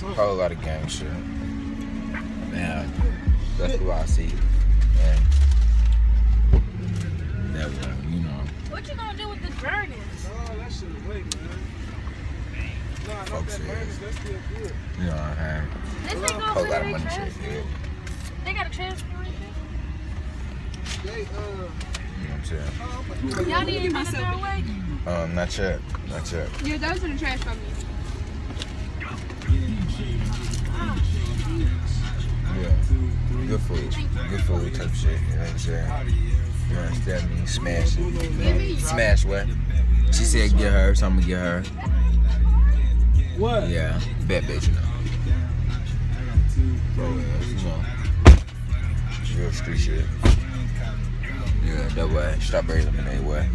Whole lot of gang shit. Man, that's what I see. Man. That one, you know. What you gonna do with the burgers? Oh, that shit away, man. Nah, not Folks that is- burgers, that's still good. You know what I'm saying? This ain't gonna Whole put lot it of money shit, trash. yeah. They got a trash can right They, uh, You know what I'm saying? there. Y'all need anything to throw away? Um, not yet. Not yet. Yeah, those are the trash from me. Good food. Good food type shit. You know what I'm saying? You understand me? Smash it. Smash what? She said get her, so I'm gonna get her. what? Yeah. Bet bitch, you know. Bro, yeah, you know. Real street shit. Yeah, that way. Strawberry lemonade way.